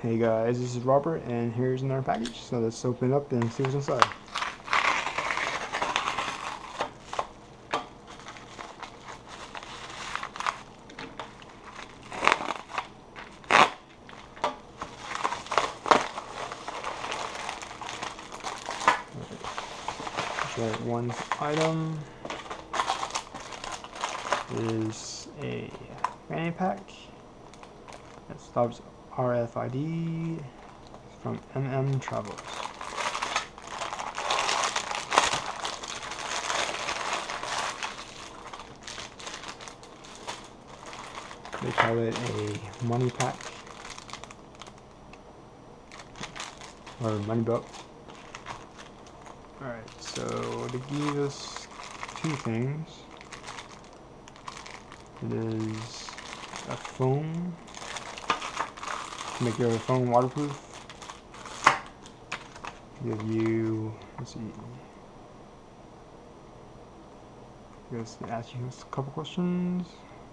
Hey guys, this is Robert and here's another package. So let's open it up and see what's inside. So one item is a fanny pack that stops RFID from MM Travels. They call it a money pack or money belt. Alright, so they give us two things. It is a phone make your phone waterproof. Give you, let's see, just ask you a couple questions,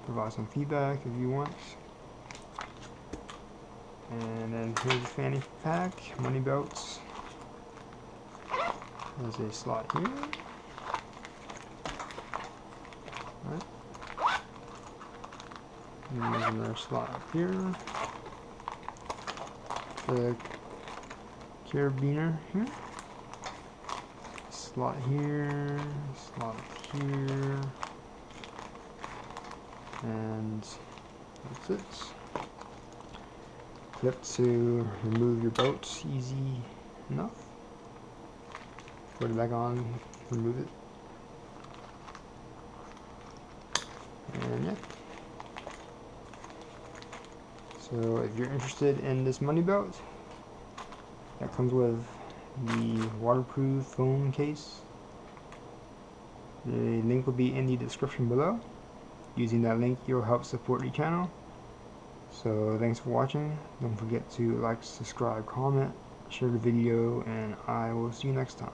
provide some feedback if you want. And then here's the fanny pack, money belts. There's a slot here. Right. And there's another slot up here the carabiner here. Slot here, slot here, and that's it. Clip to remove your bolts, easy enough. Put it back on, remove it. And yeah. So if you're interested in this money belt, that comes with the waterproof phone case. The link will be in the description below. Using that link, you'll help support the channel. So thanks for watching. Don't forget to like, subscribe, comment, share the video, and I will see you next time.